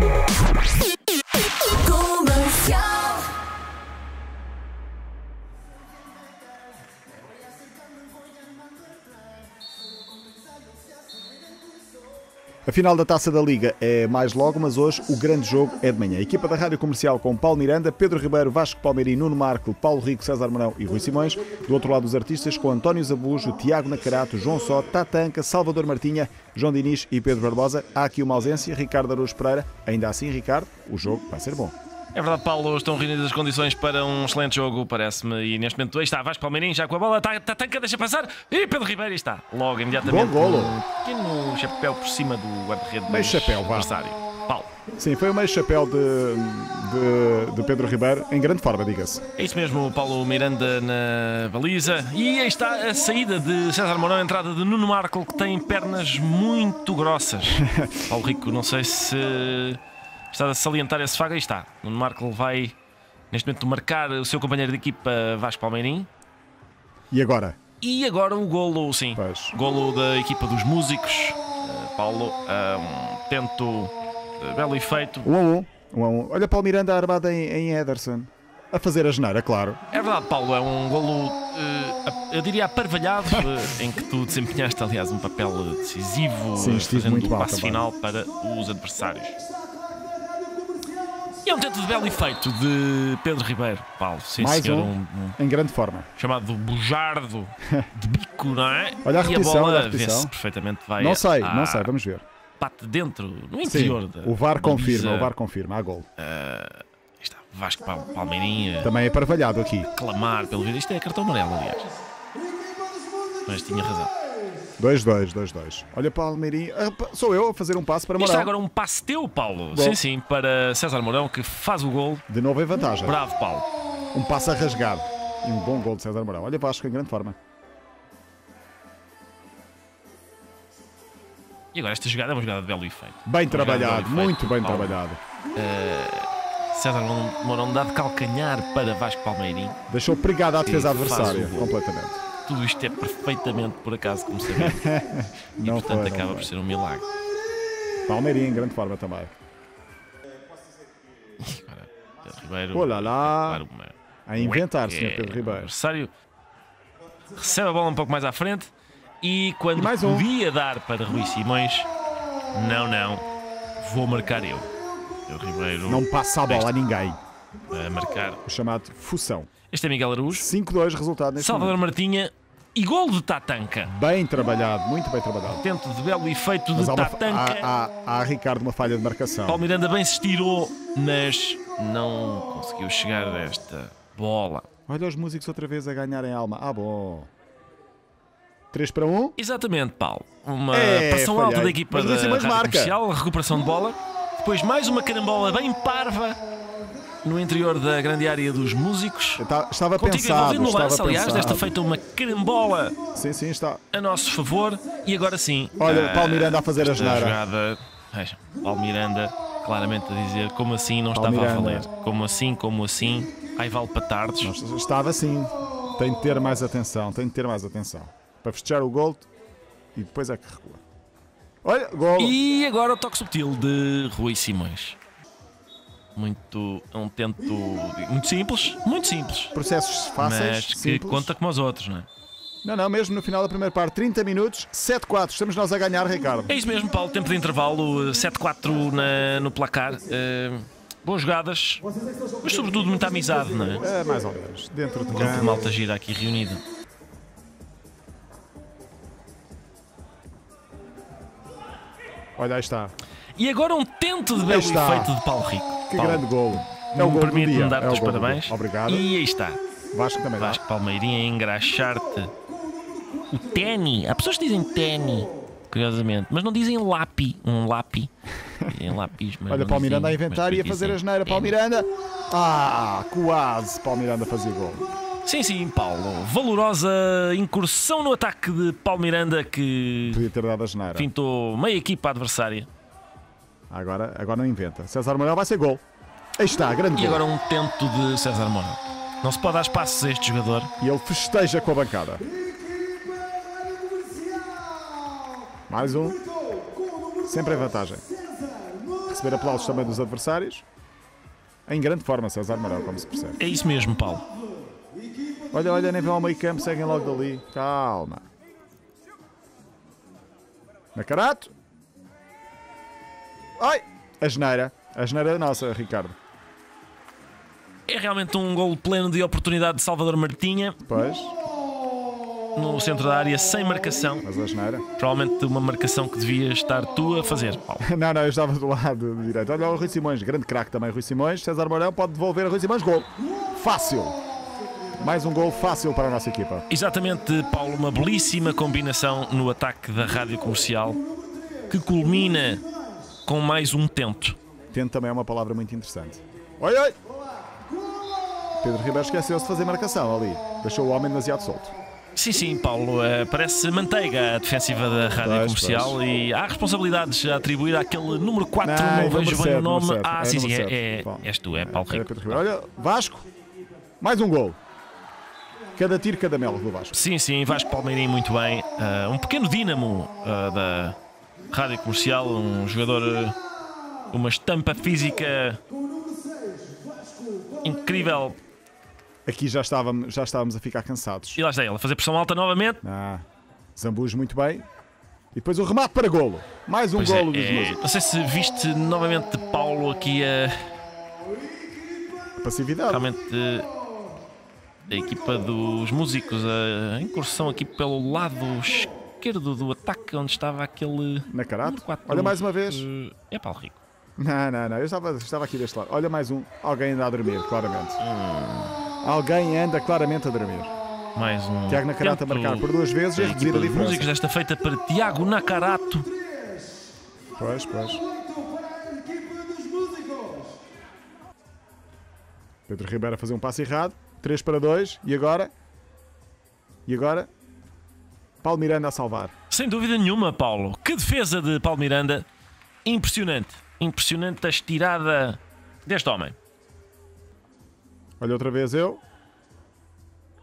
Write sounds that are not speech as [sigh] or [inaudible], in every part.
Comercial. A final da Taça da Liga é mais logo, mas hoje o grande jogo é de manhã. A equipa da Rádio Comercial com Paulo Miranda, Pedro Ribeiro, Vasco Palmeirim, Nuno Marco, Paulo Rico, César Mourão e Rui Simões. Do outro lado os artistas com António Zabujo, Tiago Nacarato, João Só, Tatanca, Salvador Martinha, João Diniz e Pedro Barbosa. Há aqui uma ausência, Ricardo Araújo Pereira. Ainda assim, Ricardo, o jogo vai ser bom. É verdade, Paulo, estão reunidas as condições para um excelente jogo, parece-me. E neste momento aí está Vasco Palmeirim já com a bola, está tá, Tanca, deixa passar. E Pedro Ribeiro está, logo imediatamente. Bom golo. Um pequeno chapéu por cima do guarda-redes Meio chapéu, vá. adversário. Paulo. Sim, foi o meio chapéu de, de, de Pedro Ribeiro, em grande forma, diga-se. É isso mesmo, Paulo Miranda na baliza. E aí está a saída de César Mourão, a entrada de Nuno Marco, que tem pernas muito grossas. [laughs] Paulo Rico, não sei se está a salientar esse facto. Aí está. Nuno Marco vai, neste momento, marcar o seu companheiro de equipa, Vasco Palmeirim. E agora? E agora o golo, sim. Pois. Golo da equipa dos músicos. Uh, Paulo, um tento uh, belo efeito. Um a um. um, a um. Olha Paulo Miranda armado em, em Ederson. A fazer a geneira, claro. É verdade, Paulo, é um golo, uh, eu diria, aparvalhado, em que tu desempenhaste, aliás, um papel decisivo, Sim, fazendo muito o também. final para os adversários. E é um tento de belo efeito de Pedro Ribeiro, Paulo. Sim, Mais senhor, um. um- Em grande forma. chamado bujardo de bico, não é? [laughs] Olha a e repetição, a bola olha a repetição. vê-se perfeitamente vai Não sei, à- não sei, vamos ver. bate dentro, no Sim, interior da o VAR confirma, baliza. o VAR confirma, há gol. Aí está, Vasco Pal- Palmeirim a Também é parvalhado aqui. clamar pelo vídeo. Isto é cartão amarelo, aliás. Mas tinha razão. 2-2, 2-2. Olha Palmeirim, ah, pa- sou eu a fazer um passo para Isto é Mourão. agora um passe teu, Paulo. Bom. Sim, sim, para César Mourão, que faz o gol. De novo em vantagem. Bravo, Paulo. Um passo a rasgar. E um bom gol de César Mourão. Olha Vasco em grande forma. E agora esta jogada é uma jogada de belo efeito. Bem Uma trabalhado, muito bem Paulo. trabalhado. César Mourão dá de calcanhar para Vasco Palmeirim. Deixou pregada a defesa adversária, o gol. completamente. Tudo isto é perfeitamente por acaso, como sabemos. [laughs] e Não portanto foi, acaba foi. por ser um milagre. Palmeirim em grande forma também. Agora, Ribeiro. Olá lá. A inventar, É, Sr. Pedro O Ribeiro. adversário recebe a bola um pouco mais à frente e quando E mais um. podia dar para Rui Simões, não, não, vou marcar eu. Pedro Ribeiro Não passa a bola a ninguém. A marcar. O chamado Fução. Este é Miguel Araújo, 5-2 resultado neste Salvador momento. Martinha e gol de Tatanca. Bem trabalhado, muito bem trabalhado. Tento de belo efeito de Mas há, uma, Tatanca. há, há, há, Ricardo, uma falha de marcação. Paulo Miranda bem se estirou, mas não conseguiu chegar a esta bola. Olha os músicos outra vez a ganharem alma. Ah, bom. 3 para 1. Exatamente, Paulo. Uma É, pressão falhei. alta da equipa Mas da Rádio marca. Comercial, recuperação de bola. Depois mais uma carambola bem parva no interior da grande área dos músicos. Estava Contigo pensado. no Estava lance, aliás, pensado. desta feita uma carambola Sim, sim, está. a nosso favor. E agora sim. Olha, ah, Paulo Miranda a fazer a jogada. Veja, Paulo Miranda claramente a dizer como assim não Paulo estava a Miranda. valer. Como assim, como assim. Ai vale para tardes. Não, Estava assim. Tem de ter mais atenção. Tem de ter mais atenção. Para festejar o gol e depois é que recua. Olha, gol. E agora o toque subtil de Rui Simões. Muito. É um tento. Muito simples. Muito simples. Processos fáceis, mas que simples. conta como os outros, não é? Não, não, mesmo no final da primeira parte, 30 minutos, 7-4. Estamos nós a ganhar, Ricardo. É isso mesmo, Paulo. Tempo de intervalo, eh, 7-4 na- no placar. Eh, boas jogadas, mas sobretudo muita amizade, não é? É, mais ou menos. Dentro Um grupo de campo. malta gira aqui reunida. Olha, aí está. E agora um tento de belo efeito de Paulo Rico. Que Paulo, grande golo. É o gol Permite-me dar-te é os parabéns. Obrigado. E aí está. Vasco também. Vasco Palmeirinha engraxar-te o Teni. Há pessoas que dizem Teni, curiosamente, mas não dizem Lapi. Um Lapi. Dizem lápis, mas Olha, Paulo Miranda a inventar e a fazer a geneira. Paulo. Miranda. Ah, quase. Paulo Miranda fazia gol. Sim, sim, Paulo. Valorosa incursão no ataque de Paulo Miranda que Podia ter dado a geneira. pintou meia equipa adversária. Agora, agora não inventa. César Manuel vai ser gol. Aí está, grande E gol. agora um tento de César Moura. Não se pode dar espaços a este jogador. E ele festeja com a bancada. Mais um. Sempre em vantagem. receber aplausos também dos adversários. Em grande forma, César Mourão, como se percebe. É isso mesmo, Paulo. Olha, olha, nem vão ao meio campo, seguem logo dali. Calma. Nacarato. Ai! A geneira. A geneira é nossa, Ricardo. É realmente um gol pleno de oportunidade de Salvador Martinha Pois, no centro da área, sem marcação. mas a geneira. Provavelmente uma marcação que devias estar tu a fazer, Paulo. [laughs] Não, não, eu estava do lado direito. Olha o Rui Simões, grande craque também, Rui Simões. César Mourão pode devolver a Rui Simões. Gol. Fácil. Mais um gol fácil para a nossa equipa. Exatamente, Paulo, uma belíssima combinação no ataque da rádio comercial que culmina com mais um tento. Tento também é uma palavra muito interessante. Oi, oi! Pedro Ribeiro esqueceu-se de fazer marcação ali. Deixou o homem demasiado solto. Sim, sim, Paulo, eh, parece manteiga a defensiva da rádio Pois, comercial e há responsabilidades a atribuir àquele número 4, Não, não, é vejo bem o nome. Ah, é sim, sim, é, é- és tu, é Paulo É Rico. Olha, Vasco. Mais um gol. Cada tiro, cada mel do Vasco. Sim, sim, Vasco Palmeirinho muito bem. Ah, um pequeno dínamo ah, da rádio comercial, um jogador, ah, uma estampa física incrível. Aqui já estávamos, já estávamos a ficar cansados. E lá está ele, a fazer pressão alta novamente. Ah, Zambujo muito bem. E depois o remate para golo. Mais um Pois golo é, dos é, não sei se viste novamente Paulo aqui a Passividade. realmente eh, a equipa dos músicos, a incursão aqui pelo lado esquerdo do ataque, onde estava aquele. Na quatro. Olha mais uma vez. Eh, É Paulo Rico. Não, não, não. Eu estava, estava aqui deste lado. Olha mais um. Alguém anda a dormir, claramente. Alguém anda claramente a dormir. Mais um. Tiago Nakarato a marcar por duas vezes e a reduzir a diferença. desta feita para Tiago Nakarato. Pois, pois. Pedro Ribeiro a fazer um passo errado. 3 para 2. E agora? E agora? Paulo Miranda a salvar. Sem dúvida nenhuma, Paulo. Que defesa de Paulo Miranda. Impressionante. Impressionante a estirada deste homem. Olha outra vez eu.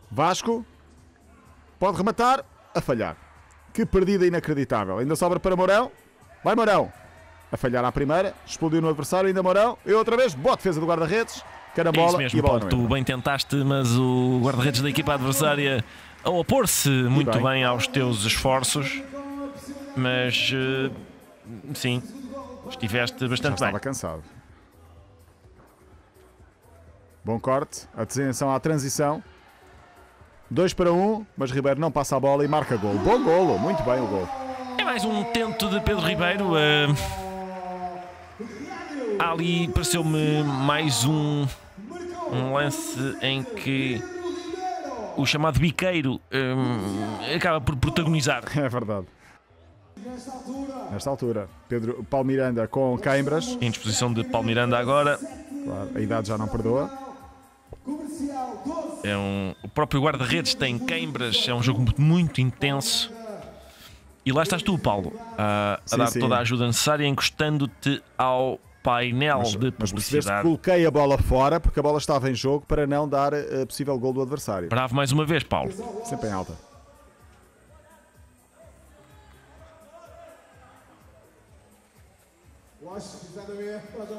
Vasco. Pode rematar. A falhar. Que perdida inacreditável. Ainda sobra para Mourão. Vai Mourão. A falhar à primeira. Explodiu no adversário. Ainda Mourão. E outra vez. Boa defesa do guarda-redes. É Carambola isso e mesmo, bola Paulo. Tu bem tentaste, mas o guarda-redes da equipa adversária a opor-se muito bem. bem. aos teus esforços. Mas, eh, sim, estiveste Já bastante bem. estava cansado. Bom corte. Atenção à transição. 2 para 1, um, mas Ribeiro não passa a bola e marca gol. Bom golo, muito bem o gol. É mais um tento de Pedro Ribeiro. eh, ali pareceu-me mais um, um lance em que o chamado biqueiro eh, acaba por protagonizar. [laughs] É verdade. Nesta altura, Pedro Paulo Miranda com Cãibras. Em disposição de Paulo Miranda agora. Claro, a idade já não perdoa. É um, o próprio guarda-redes tem queimbras, é um jogo muito, muito intenso. E lá estás tu, Paulo, a, a Sim, dar sim. toda a ajuda necessária, encostando-te ao painel Mas, de mas publicidade. coloquei a bola fora porque a bola estava em jogo para não dar eh, possível gol do adversário. Bravo mais uma vez, Paulo. Sempre em alta.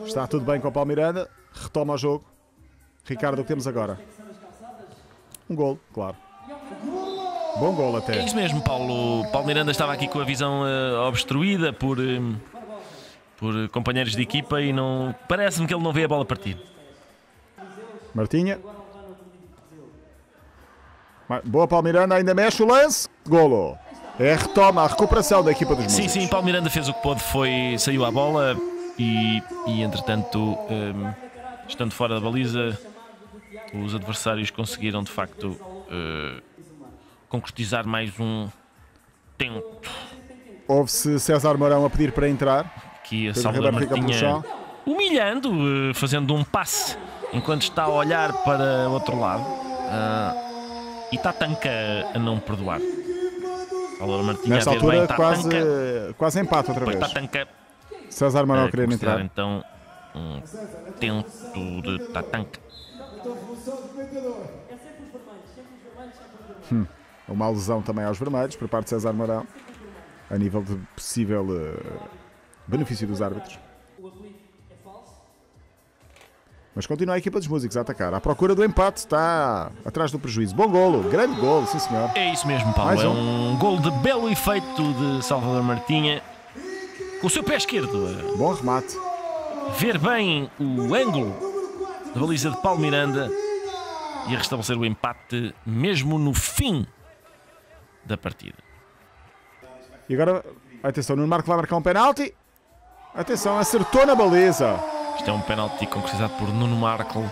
Está tudo bem com o Paulo Miranda. Retoma o jogo. Ricardo, o que temos agora? Um gol, claro. Bom gol É até. isso mesmo, Paulo. Paulo Miranda estava aqui com a visão eh, obstruída por, eh, por companheiros de equipa e não parece-me que ele não vê a bola partir. Martinha. Ma- Boa Paulo Miranda, ainda mexe o lance. Golo. É retoma, a recuperação da equipa dos Sim, músicos. sim, Paulo Miranda fez o que pôde, foi, saiu à bola e, e entretanto, eh, estando fora da baliza, os adversários conseguiram de facto eh, concretizar mais um tento Houve-se César Mourão a pedir para entrar. Que a Salvador Martinha humilhando, eh, fazendo um passe enquanto está a olhar para outro lado ah, e Tatanka a não perdoar. Salvador Martinha Nesta a ver bem altura, quase, Tatanka. quase empate outra Depois vez. Tatanka César a a querer concretizar, entrar. então um tento de Tatanka. Uma alusão também aos vermelhos por parte de César Mourão. A nível de possível eh, benefício dos árbitros. Mas continua a equipa dos músicos a atacar. À procura do empate, está atrás do prejuízo. Bom golo, grande golo, sim senhor. É isso mesmo, Paulo. Mais É um. um gol de belo efeito de Salvador Martinha. Com o seu pé esquerdo, Bom remate. ver bem o ângulo da baliza de Paulo Miranda e a restabelecer o empate mesmo no fim da partida. E agora, atenção, Nuno Marco vai marcar um penalti. Atenção, acertou na baliza. Isto é um penalti concretizado por Nuno Marco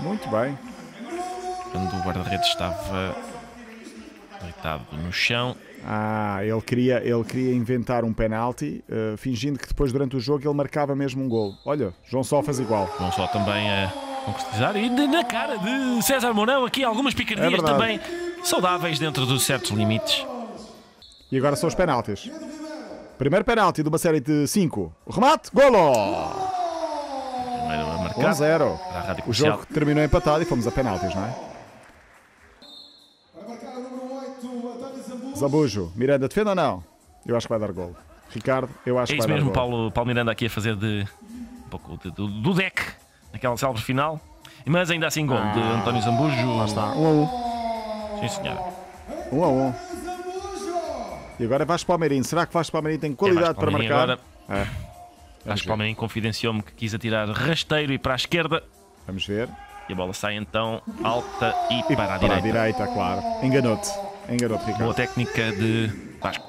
Muito bem. quando o guarda-redes estava deitado no chão. Ah, ele queria, ele queria inventar um penalti, eh, fingindo que depois, durante o jogo, ele marcava mesmo um gol. Olha, João Só faz igual. Não só também a concretizar e de- na cara de César Mourão aqui algumas É picardias verdade. também saudáveis dentro dos certos limites. E agora são os penaltis. Primeiro penalti de uma série de 5. Remate, golo! Primeiro a marcar 1-0. para a Rádio O jogo terminou empatado e fomos a penaltis, não é? Zambujo, Miranda, defende ou não? Eu acho que vai dar gol. Ricardo, eu acho É que isso vai mesmo, dar gol. Paulo, Paulo Miranda aqui a fazer de um pouco de- do, do deck naquela célebre final. Mas ainda assim gol de António Zambujo. Lá está, 1 a 1. Sim, senhora. 1 a 1. E agora é Vasco Palmeirinho. Será que Vasco Palmeirinho tem qualidade Vasco para marcar? agora. É. Que Palmeirinho confidenciou-me que quis atirar rasteiro e para a esquerda. Vamos ver. E a bola sai então alta e, E para a para direita. claro. Enganou-te. Enganou-te, Boa Ricardo. técnica de Vasco.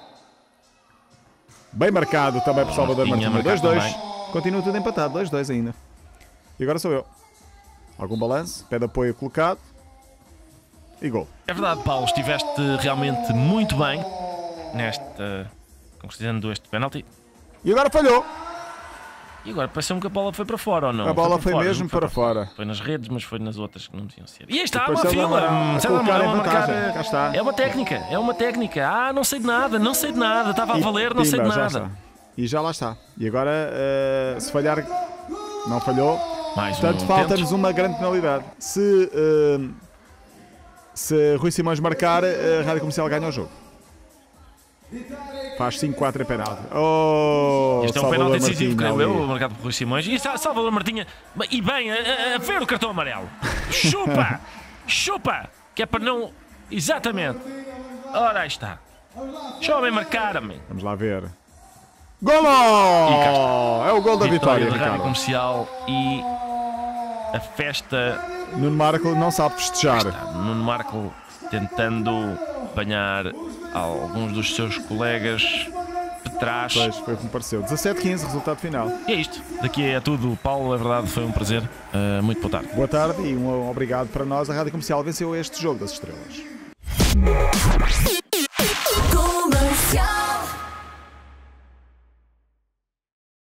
Bem marcado também por Salvador Martinha Martinha. marcado 2-2. Continua tudo empatado. 2-2 ainda. E agora sou eu. Algum balanço. Pé de apoio colocado. E gol. É verdade, Paulo, estiveste realmente muito bem nesta. concretizando este penalti. E agora falhou. E agora pareceu-me que a bola foi para fora ou não? A bola para foi fora, mesmo foi para fora. Foi nas redes, mas foi nas outras que não deviam ser. E aí está, Depois uma fila. Mourão a marcar. vantagem. Cá está. É uma técnica, é uma técnica. Ah, não sei de nada, não sei de nada. Estava a valer, não sei de nada. E já lá está. E agora, eh, se falhar, não falhou. Mais um Portanto, falta-nos uma grande penalidade. Se, eh, se Rui Simões marcar, eh, a Rádio Comercial ganha o jogo. Faz 5-4 em penalti. Oh, Este é um penalti decisivo, creio eu, marcado por Rui Simões. E Salvador Martinha, e bem, a, a- ver o cartão amarelo. Chupa! [laughs] chupa! Que é para não. Exatamente. Ora, aí está. Deixa o homem marcar-me. Vamos lá ver. Golo! É o gol da vitória, da Rádio Ricardo. Comercial e a festa. Nuno Marco não sabe festejar. Nuno Marco tentando apanhar alguns dos seus colegas de trás. Pois, foi o que me pareceu. 17-15, resultado final. E é isto. Daqui é tudo. Paulo, é verdade, foi um prazer. Uh, muito boa tarde. Boa tarde e um obrigado para nós. A Rádio Comercial venceu este jogo das estrelas.